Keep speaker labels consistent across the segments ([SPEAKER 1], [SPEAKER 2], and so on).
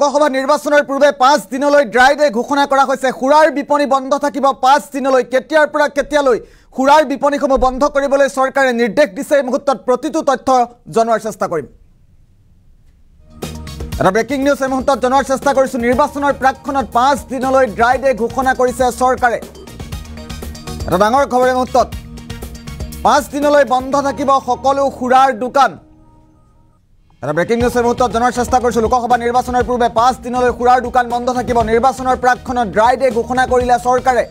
[SPEAKER 1] লোকসভা নিৰ্বাচনৰ পূৰ্বে পাঁচ দিনলৈ ড্ৰাই ডে ঘোষণা কৰা হৈছে। সুৰাৰ বিপণী বন্ধ থাকিব পাঁচ দিনলৈ। কেতিয়াৰ পৰা কেতিয়ালৈ সুৰাৰ বিপণীসমূহ বন্ধ কৰিবলৈ চৰকাৰে নিৰ্দেশ দিছে এই মুহূৰ্তত প্ৰতিটো তথ্য জনোৱাৰ চেষ্টা কৰিম। এটা ব্ৰেকিং নিউজ এই মুহূৰ্তত জনোৱাৰ চেষ্টা কৰিছোঁ। নিৰ্বাচনৰ প্ৰাকখনত পাঁচ দিনলৈ ড্ৰাই ডে ঘোষণা কৰিছে চৰকাৰে। এটা ডাঙৰ খবৰ এই মুহূৰ্তত। পাঁচ দিনলৈ বন্ধ থাকিব সকলো সুৰাৰ দোকান। এটা ব্ৰেকিং নিউজ এই মুহূৰ্তত জনাৰ চেষ্টা কৰিছোঁ। লোকসভা নিৰ্বাচনৰ পূৰ্বে পাঁচ দিনলৈ সুৰাৰ দোকান বন্ধ থাকিব। নিৰ্বাচনৰ প্ৰাকখনত ড্ৰাই ডে ঘোষণা কৰিলে চৰকাৰে।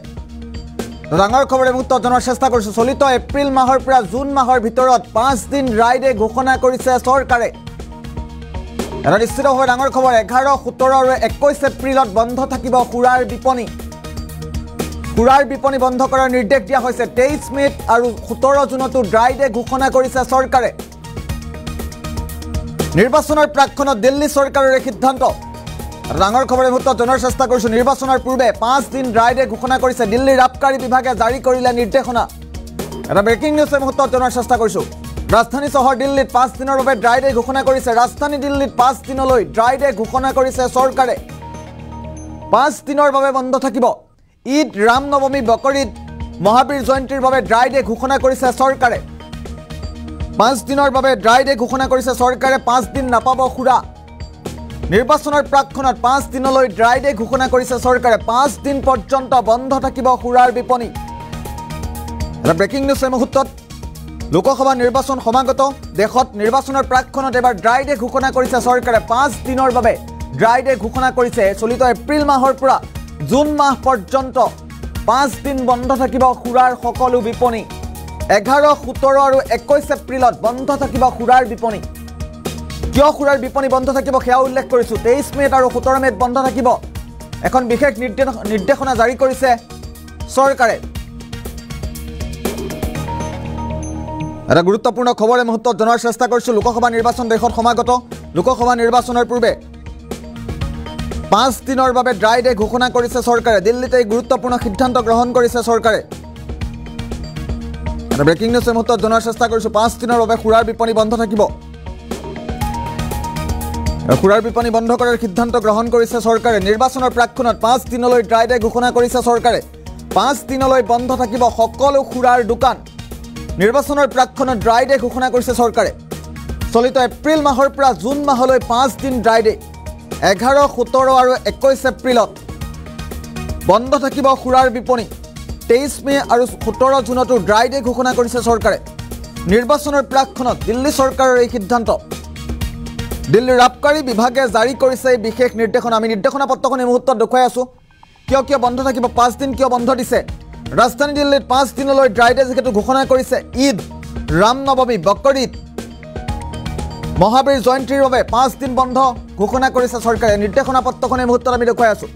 [SPEAKER 1] ডাঙৰ খবৰ এই মুহূৰ্তত জনাৰ চেষ্টা কৰিছোঁ। চলিত এপ্ৰিল মাহৰ পৰা জুন মাহৰ ভিতৰত পাঁচ দিন ড্ৰাই ডে ঘোষণা কৰিছে চৰকাৰে। এটা নিশ্চিতভাৱে ডাঙৰ খবৰ এঘাৰ সোতৰ আৰু একৈছ এপ্ৰিলত বন্ধ থাকিব সুৰাৰ বিপণী। সুৰাৰ বিপণী বন্ধ কৰাৰ নিৰ্দেশ দিয়া হৈছে। তেইছ মে'ত আৰু সোতৰ জুনতো ড্ৰাই ডে ঘোষণা কৰিছে চৰকাৰে। নিৰ্বাচনৰ প্ৰাকখনত দিল্লী এই সিদ্ধান্ত। ডাঙৰ খবৰ এই মুহূৰ্তত জনাৰ চেষ্টা কৰিছোঁ নিৰ্বাচনৰ পূৰ্বে পাঁচ দিন ড্ৰাই ডে ঘোষণা কৰিছে দিল্লীৰ আবকাৰী বিভাগে জাৰি কৰিলে নিৰ্দেশনা। এটা ব্ৰেকিং নিউজ এই মুহূৰ্তত জনাৰ চেষ্টা কৰিছোঁ ৰাজধানী চহৰ দিল্লীত পাঁচ দিনৰ বাবে ড্ৰাই ডে ঘোষণা কৰিছে ৰাজধানী দিল্লীত পাঁচ দিনলৈ ড্ৰাই ডে ঘোষণা কৰিছে চৰকাৰে। পাঁচ দিনৰ বাবে বন্ধ থাকিব। ঈদ ৰাম নৱমী বকৰীদ মহাবীৰ জয়ন্তীৰ বাবে ড্ৰাই ডে ঘোষণা কৰিছে চৰকাৰে। পাঁচ দিনৰ বাবে ড্ৰাই ডে ঘোষণা কৰিছে চৰকাৰে পাঁচ দিন নাপাব সুৰা। নিৰ্বাচনৰ প্ৰাকখনত পাঁচ দিনলৈ ড্ৰাই ডে ঘোষণা কৰিছে চৰকাৰে পাঁচ দিন পৰ্যন্ত বন্ধ থাকিব সুৰাৰ বিপণী। এটা ব্ৰেকিং নিউজ এই মুহূৰ্তত। লোকসভা নিৰ্বাচন সমাগত দেশত নিৰ্বাচনৰ প্ৰাকখনত এবাৰ ড্ৰাই ডে ঘোষণা কৰিছে চৰকাৰে পাঁচ দিনৰ বাবে ড্ৰাই ডে ঘোষণা কৰিছে চলিত এপ্ৰিল মাহৰ পৰা জুন মাহ পৰ্যন্ত। পাঁচ দিন বন্ধ থাকিব সুৰাৰ সকলো বিপণী। এঘাৰ সোতৰ আৰু একৈছ এপ্ৰিলত বন্ধ থাকিব সুৰাৰ বিপণী। কিয় সুৰাৰ বিপণী বন্ধ থাকিব সেয়া উল্লেখ কৰিছোঁ। তেইছ মে'ত আৰু সোতৰ মে'ত বন্ধ থাকিব। এখন বিশেষ নিৰ্দেশ নিৰ্দেশনা জাৰি কৰিছে চৰকাৰে। এটা গুৰুত্বপূৰ্ণ খবৰ এই মুহূৰ্তত জনাৰ চেষ্টা কৰিছোঁ। লোকসভা নিৰ্বাচন দেশত সমাগত। লোকসভা নিৰ্বাচনৰ পূৰ্বে পাঁচ দিনৰ বাবে ড্ৰাই ডে ঘোষণা কৰিছে চৰকাৰে। দিল্লীত এই গুৰুত্বপূৰ্ণ সিদ্ধান্ত গ্ৰহণ কৰিছে চৰকাৰে। ব্ৰেকিং নিউজ এই মুহূৰ্তত জনাৰ চেষ্টা কৰিছোঁ। পাঁচ দিনৰ বাবে সুৰাৰ বিপণী বন্ধ থাকিব। সুৰাৰ বিপণী বন্ধ কৰাৰ সিদ্ধান্ত গ্ৰহণ কৰিছে চৰকাৰে। নিৰ্বাচনৰ প্ৰাকখনত পাঁচ দিনলৈ ড্ৰাই ডে ঘোষণা কৰিছে চৰকাৰে। পাঁচ দিনলৈ বন্ধ থাকিব সকলো সুৰাৰ দোকান। নিৰ্বাচনৰ প্ৰাকখনত ড্ৰাই ডে ঘোষণা কৰিছে চৰকাৰে। চলিত এপ্ৰিল মাহৰ পৰা জুন মাহলৈ পাঁচ দিন ড্ৰাই ডে। এঘাৰ সোতৰ আৰু একৈছ এপ্ৰিলত বন্ধ থাকিব সুৰাৰ বিপণী। তেইছ মে' আৰু সোতৰ জুনতো ড্ৰাই ডে ঘোষণা কৰিছে চৰকাৰে। নিৰ্বাচনৰ প্ৰাকখনত দিল্লী চৰকাৰৰ এই সিদ্ধান্ত। দিল্লীৰ আবকাৰী বিভাগে জাৰি কৰিছে এই বিশেষ নিৰ্দেশনা। আমি নিৰ্দেশনা পত্ৰখন এই মুহূৰ্তত দেখুৱাই আছোঁ। কিয় কিয় বন্ধ থাকিব? পাঁচদিন কিয় বন্ধ দিছে? ৰাজধানী দিল্লীত পাঁচ দিনলৈ ড্ৰাই ডে যিহেতু ঘোষণা কৰিছে ঈদ ৰাম নৱমী বকৰীদ। মহাবীৰ জয়ন্তীৰ বাবে পাঁচদিন বন্ধ ঘোষণা কৰিছে চৰকাৰে। নিৰ্দেশনা পত্ৰখন এই মুহূৰ্তত আমি দেখুৱাই আছোঁ।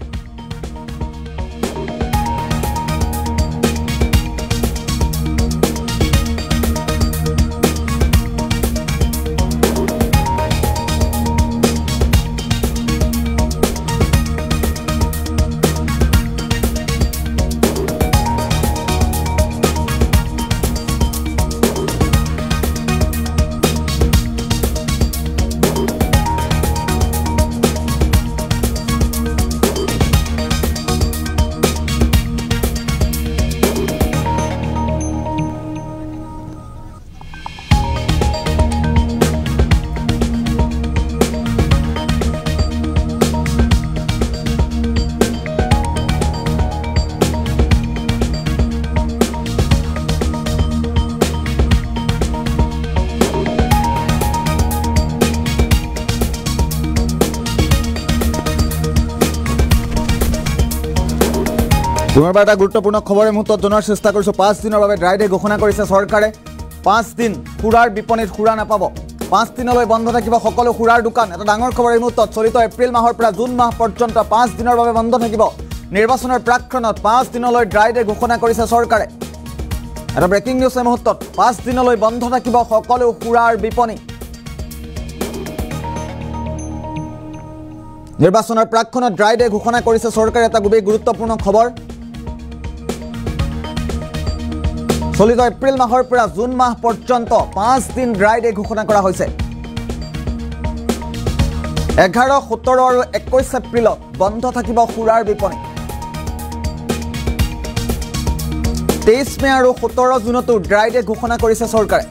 [SPEAKER 1] পুনৰবাৰ এটা গুৰুত্বপূৰ্ণ খবৰ এই মুহূৰ্তত জনোৱাৰ চেষ্টা কৰিছোঁ। পাঁচ দিনৰ বাবে ড্ৰাই ডে ঘোষণা কৰিছে চৰকাৰে। পাঁচ দিন সুৰাৰ বিপণীত সুৰা নাপাব। পাঁচ দিনলৈ বন্ধ থাকিব সকলো সুৰাৰ দোকান। এটা ডাঙৰ খবৰ এই মুহূৰ্তত চলিত এপ্ৰিল মাহৰ পৰা জুন মাহ পৰ্যন্ত পাঁচ দিনৰ বাবে বন্ধ থাকিব। নিৰ্বাচনৰ প্ৰাকখনত পাঁচ দিনলৈ ড্ৰাই ডে ঘোষণা কৰিছে চৰকাৰে। এটা ব্ৰেকিং নিউজ এই মুহূৰ্তত পাঁচ দিনলৈ বন্ধ থাকিব সকলো সুৰাৰ বিপণী। নিৰ্বাচনৰ প্ৰাকখনত ড্ৰাই ডে ঘোষণা কৰিছে চৰকাৰে। এটা খুবেই গুৰুত্বপূৰ্ণ খবৰ। চলিত এপ্ৰিল মাহৰ পৰা জুন মাহ পৰ্যন্ত পাঁচ দিন ড্ৰাই ডে ঘোষণা কৰা হৈছে। এঘাৰ সোতৰ আৰু একৈছ এপ্ৰিলত বন্ধ থাকিব সুৰাৰ বিপণী। তেইছ মে আৰু সোতৰ জুনতো ড্ৰাই ডে ঘোষণা কৰিছে চৰকাৰে।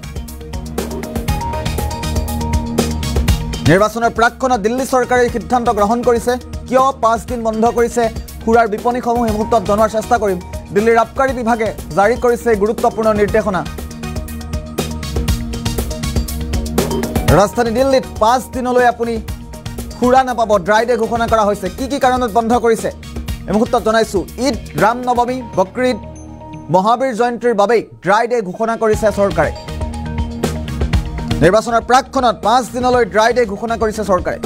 [SPEAKER 1] নিৰ্বাচনৰ প্ৰাকক্ষণত দিল্লী চৰকাৰে এই সিদ্ধান্ত গ্ৰহণ কৰিছে। কিয় পাঁচদিন বন্ধ কৰিছে? সুৰাৰ বিপণীসমূহ এই মুহূৰ্তত জনোৱাৰ চেষ্টা কৰিম। দিল্লীৰ আবকাৰী বিভাগে জাৰি কৰিছে গুৰুত্বপূৰ্ণ নিৰ্দেশনা। ৰাজধানী দিল্লীত পাঁচ দিনলৈ আপুনি সুৰা নাপাব ড্ৰাই ডে ঘোষণা কৰা হৈছে। কি কি কাৰণত বন্ধ কৰিছে? এই মুহূৰ্তত জনাইছোঁ ঈদ ৰাম নৱমী বক্ৰীদ মহাবীৰ জয়ন্তীৰ বাবেই ড্ৰাই ডে ঘোষণা কৰিছে চৰকাৰে। নিৰ্বাচনৰ প্ৰাকক্ষণত পাঁচ দিনলৈ ড্ৰাই ডে ঘোষণা কৰিছে চৰকাৰে।